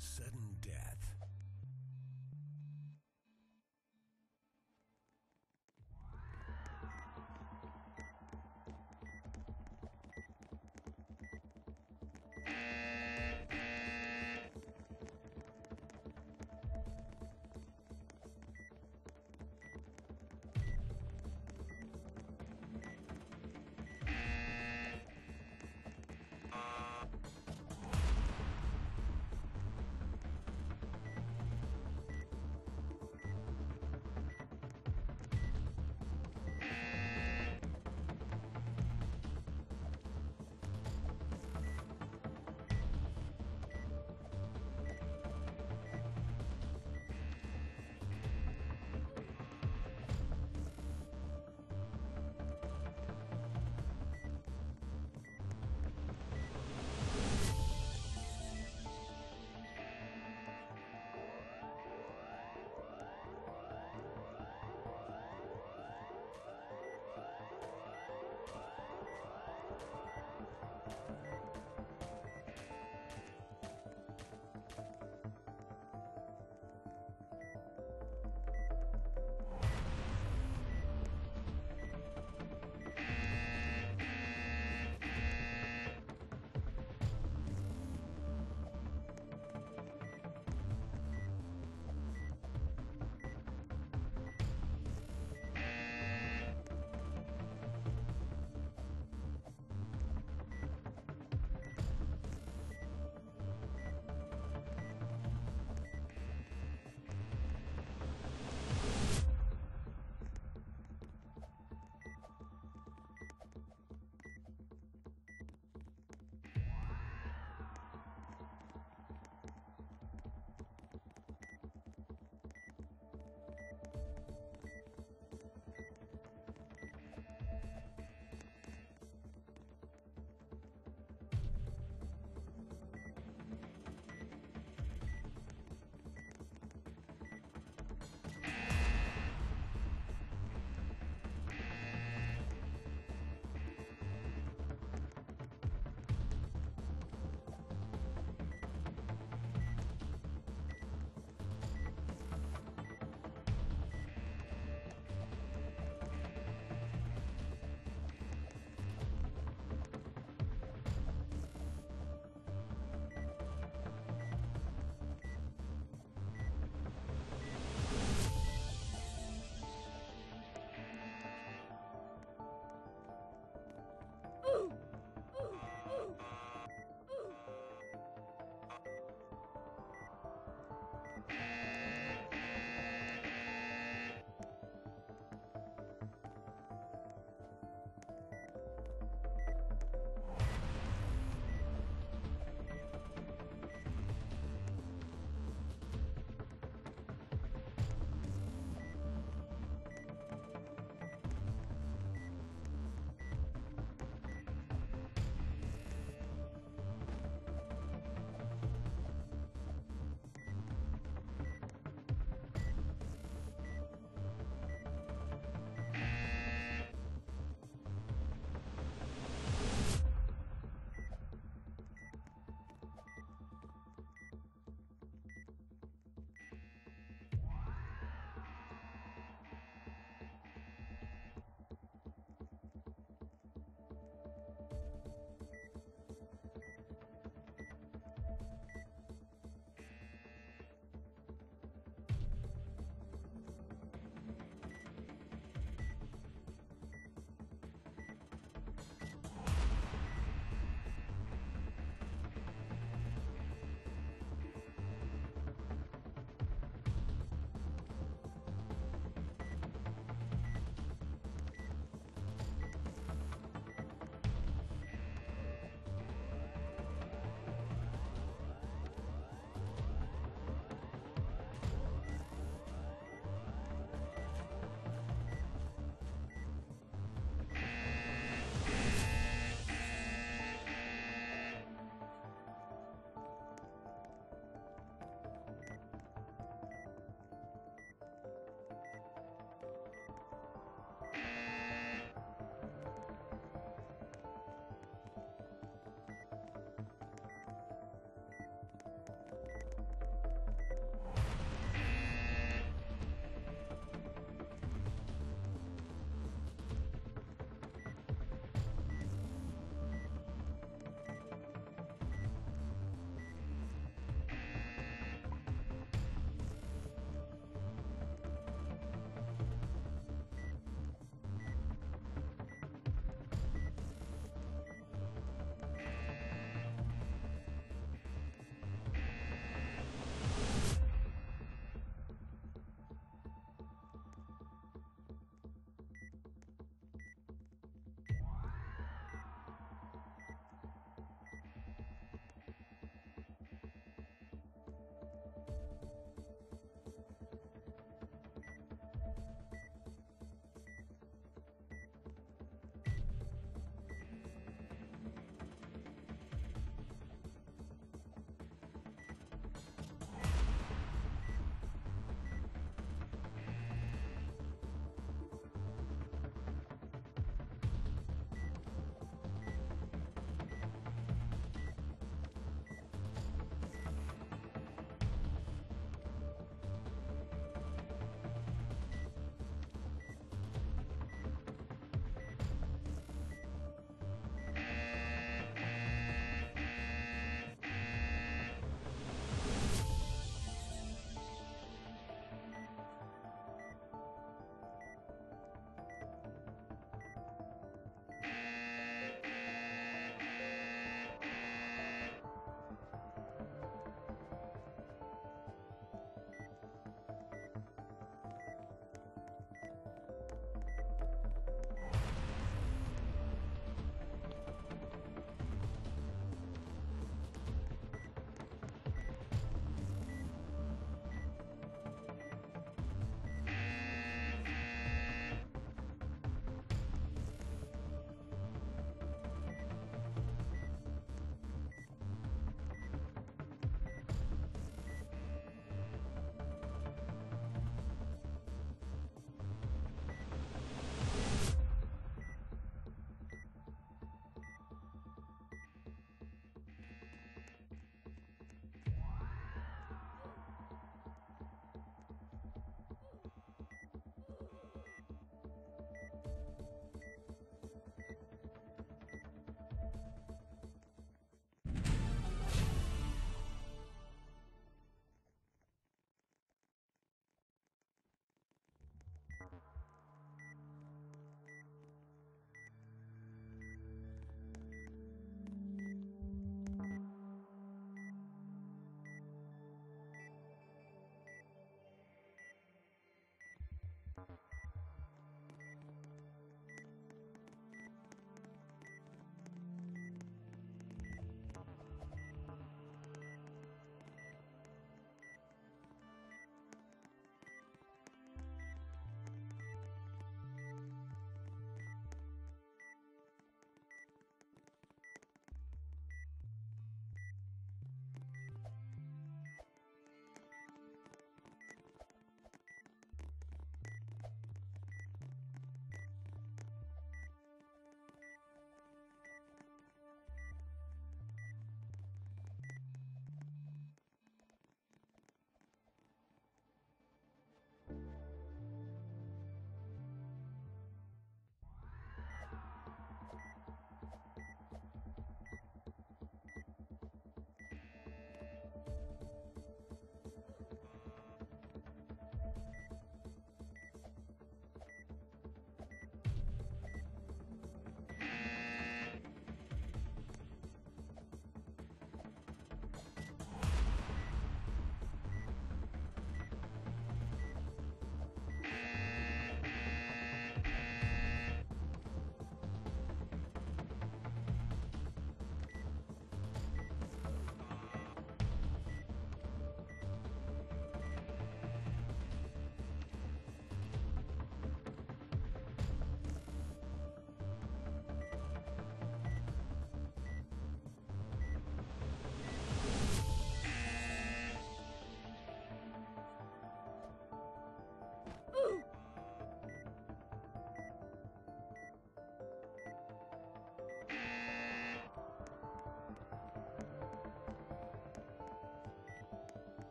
sudden death.